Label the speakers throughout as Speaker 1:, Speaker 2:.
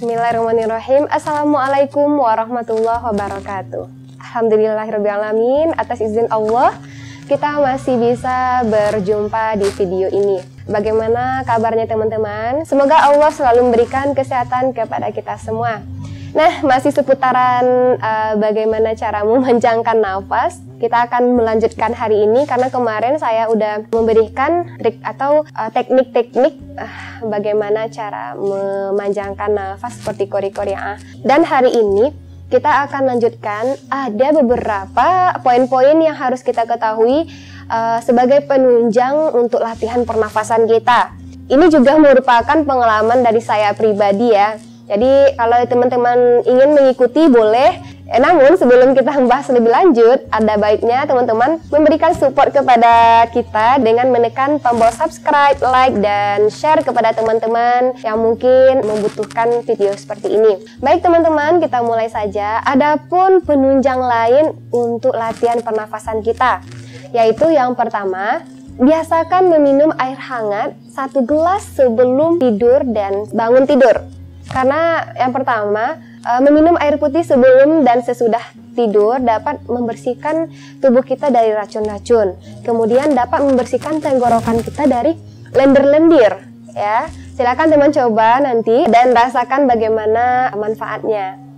Speaker 1: Bismillahirrahmanirrahim. Assalamualaikum warahmatullahi wabarakatuh. Alhamdulillahirrahmanirrahim. Atas izin Allah, kita masih bisa berjumpa di video ini. Bagaimana kabarnya teman-teman? Semoga Allah selalu memberikan kesehatan kepada kita semua. Nah, masih seputaran uh, bagaimana cara memanjangkan nafas. Kita akan melanjutkan hari ini karena kemarin saya udah memberikan trik atau uh, teknik-teknik uh, bagaimana cara memanjangkan nafas seperti kori-kori Dan hari ini kita akan lanjutkan ada beberapa poin-poin yang harus kita ketahui uh, sebagai penunjang untuk latihan pernafasan kita. Ini juga merupakan pengalaman dari saya pribadi ya jadi kalau teman-teman ingin mengikuti boleh. Eh, namun sebelum kita membahas lebih lanjut, ada baiknya teman-teman memberikan support kepada kita dengan menekan tombol subscribe, like, dan share kepada teman-teman yang mungkin membutuhkan video seperti ini. Baik teman-teman, kita mulai saja. Adapun penunjang lain untuk latihan pernafasan kita, yaitu yang pertama, biasakan meminum air hangat satu gelas sebelum tidur dan bangun tidur. Karena yang pertama, uh, meminum air putih sebelum dan sesudah tidur dapat membersihkan tubuh kita dari racun-racun. Kemudian dapat membersihkan tenggorokan kita dari lendir-lendir, ya. Silakan teman coba nanti dan rasakan bagaimana manfaatnya.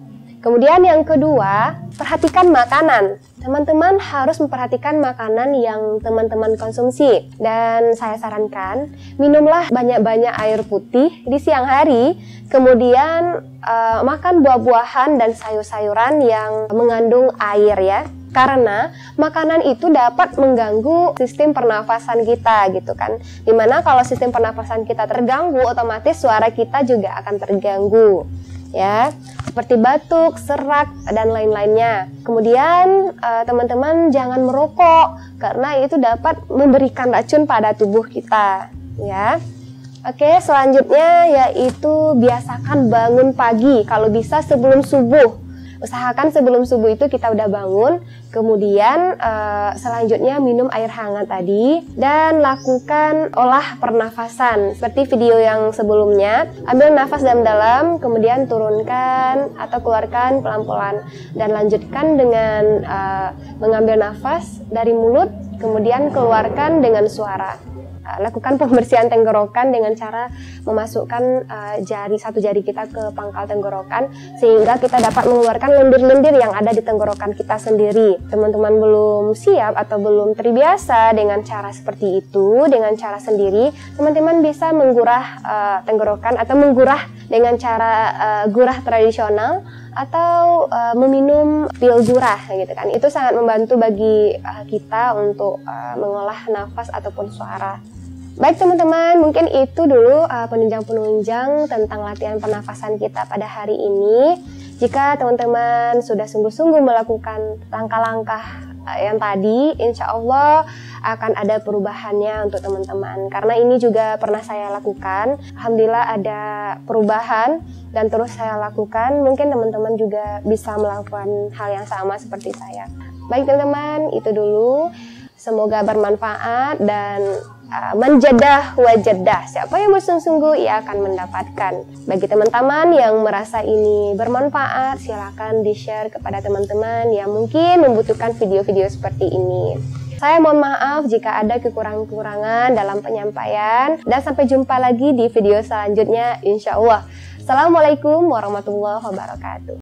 Speaker 1: Kemudian yang kedua, perhatikan makanan. Teman-teman harus memperhatikan makanan yang teman-teman konsumsi. Dan saya sarankan, minumlah banyak-banyak air putih di siang hari, kemudian uh, makan buah-buahan dan sayur-sayuran yang mengandung air ya karena makanan itu dapat mengganggu sistem pernafasan kita gitu kan di mana kalau sistem pernafasan kita terganggu otomatis suara kita juga akan terganggu ya seperti batuk, serak dan lain-lainnya. Kemudian eh, teman-teman jangan merokok karena itu dapat memberikan racun pada tubuh kita ya. Oke, selanjutnya yaitu biasakan bangun pagi kalau bisa sebelum subuh usahakan sebelum subuh itu kita udah bangun, kemudian uh, selanjutnya minum air hangat tadi dan lakukan olah pernafasan seperti video yang sebelumnya. Ambil nafas dalam-dalam, kemudian turunkan atau keluarkan pelan-pelan dan lanjutkan dengan uh, mengambil nafas dari mulut, kemudian keluarkan dengan suara. Uh, lakukan pembersihan tenggorokan dengan cara memasukkan uh, jari satu jari kita ke pangkal tenggorokan sehingga kita dapat mengeluarkan lendir-lendir yang ada di tenggorokan kita sendiri. Teman-teman belum siap atau belum terbiasa dengan cara seperti itu, dengan cara sendiri, teman-teman bisa menggurah uh, tenggorokan atau menggurah dengan cara uh, gurah tradisional atau uh, meminum pil gurah gitu kan. Itu sangat membantu bagi uh, kita untuk uh, mengolah nafas ataupun suara. Baik teman-teman, mungkin itu dulu penunjang-penunjang tentang latihan pernafasan kita pada hari ini. Jika teman-teman sudah sungguh-sungguh melakukan langkah-langkah yang tadi, insya Allah akan ada perubahannya untuk teman-teman. Karena ini juga pernah saya lakukan. Alhamdulillah ada perubahan dan terus saya lakukan. Mungkin teman-teman juga bisa melakukan hal yang sama seperti saya. Baik teman-teman, itu dulu. Semoga bermanfaat dan uh, menjadah wajadah. Siapa yang bersungguh-sungguh ia akan mendapatkan. Bagi teman-teman yang merasa ini bermanfaat, silakan di-share kepada teman-teman yang mungkin membutuhkan video-video seperti ini. Saya mohon maaf jika ada kekurangan-kekurangan dalam penyampaian dan sampai jumpa lagi di video selanjutnya insya Allah. Assalamualaikum warahmatullahi wabarakatuh.